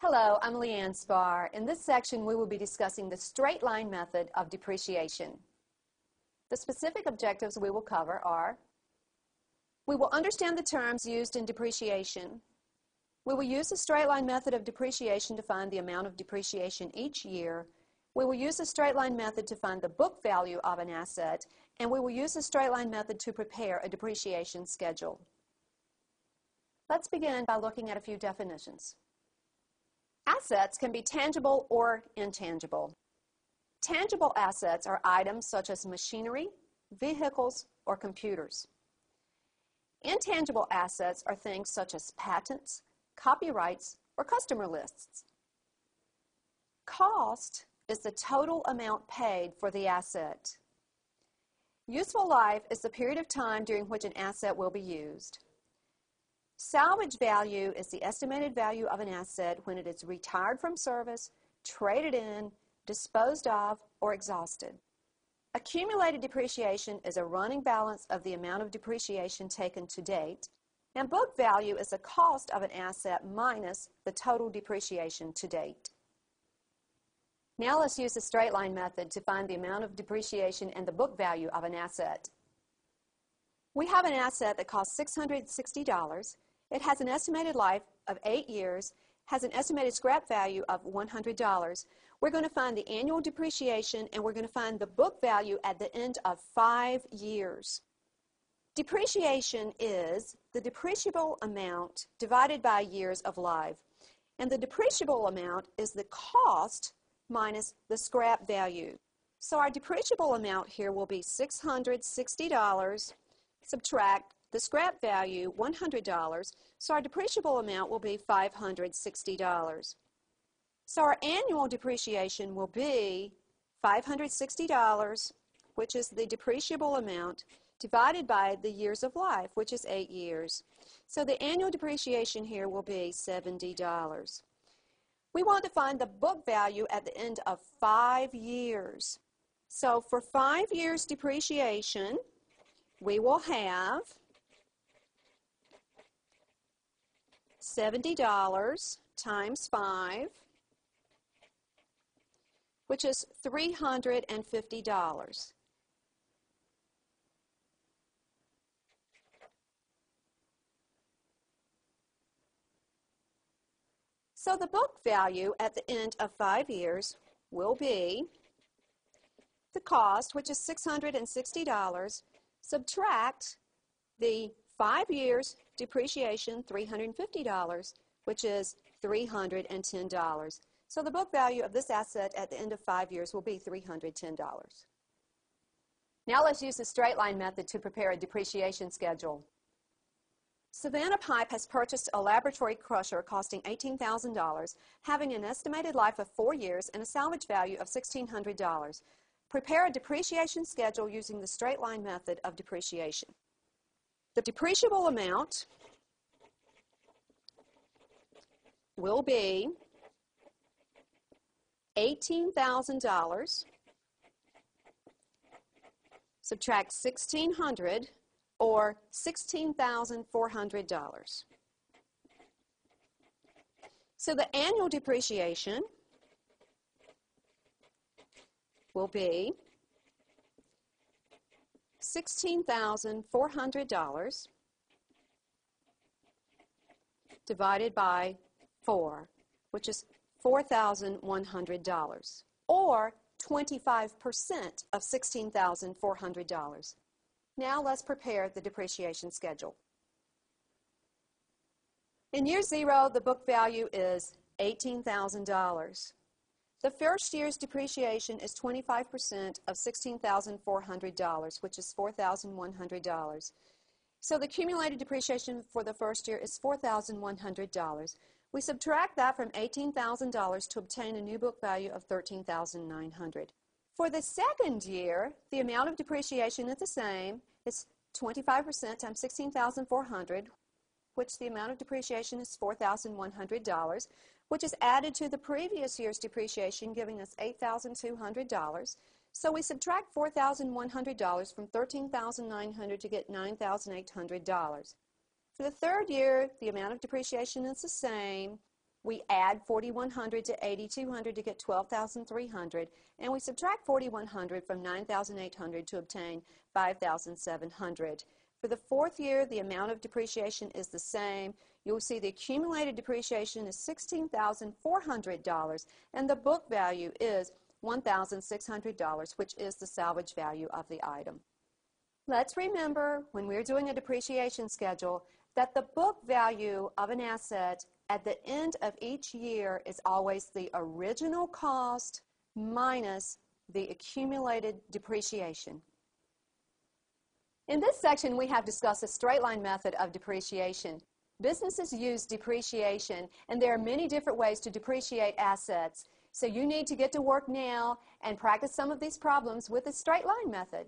Hello, I'm Leanne Spar. In this section, we will be discussing the straight line method of depreciation. The specific objectives we will cover are we will understand the terms used in depreciation. We will use the straight line method of depreciation to find the amount of depreciation each year. We will use the straight line method to find the book value of an asset, and we will use the straight line method to prepare a depreciation schedule. Let's begin by looking at a few definitions. Assets can be tangible or intangible. Tangible assets are items such as machinery, vehicles, or computers. Intangible assets are things such as patents, copyrights, or customer lists. Cost is the total amount paid for the asset. Useful life is the period of time during which an asset will be used. Salvage value is the estimated value of an asset when it is retired from service, traded in, disposed of, or exhausted. Accumulated depreciation is a running balance of the amount of depreciation taken to date, and book value is the cost of an asset minus the total depreciation to date. Now let's use the straight line method to find the amount of depreciation and the book value of an asset. We have an asset that costs $660 it has an estimated life of eight years, has an estimated scrap value of $100. We're going to find the annual depreciation and we're going to find the book value at the end of five years. Depreciation is the depreciable amount divided by years of life. And the depreciable amount is the cost minus the scrap value. So our depreciable amount here will be $660 subtract the scrap value, $100, so our depreciable amount will be $560. So our annual depreciation will be $560, which is the depreciable amount, divided by the years of life, which is eight years. So the annual depreciation here will be $70. We want to find the book value at the end of five years. So for five years depreciation, we will have $70 times 5, which is $350. So the book value at the end of five years will be the cost, which is $660, subtract the five years depreciation $350, which is $310. So the book value of this asset at the end of five years will be $310. Now let's use the straight line method to prepare a depreciation schedule. Savannah Pipe has purchased a laboratory crusher costing $18,000, having an estimated life of four years and a salvage value of $1,600. Prepare a depreciation schedule using the straight line method of depreciation. The depreciable amount will be $18,000 subtract 1600 or $16,400. So the annual depreciation will be $16,400 divided by 4, which is $4,100, or 25% of $16,400. Now let's prepare the depreciation schedule. In year zero, the book value is $18,000. The first year's depreciation is 25% of $16,400, which is $4,100. So the accumulated depreciation for the first year is $4,100. We subtract that from $18,000 to obtain a new book value of $13,900. For the second year, the amount of depreciation is the same. It's 25% times $16,400, which the amount of depreciation is $4,100 which is added to the previous year's depreciation, giving us $8,200. So we subtract $4,100 from 13,900 to get $9,800. For the third year, the amount of depreciation is the same. We add 4100 to 8200 to get 12300 and we subtract 4100 from 9800 to obtain 5700. For the fourth year, the amount of depreciation is the same. You'll see the accumulated depreciation is $16,400 and the book value is $1,600, which is the salvage value of the item. Let's remember when we're doing a depreciation schedule that the book value of an asset at the end of each year is always the original cost minus the accumulated depreciation. In this section, we have discussed the straight line method of depreciation. Businesses use depreciation, and there are many different ways to depreciate assets. So you need to get to work now and practice some of these problems with the straight line method.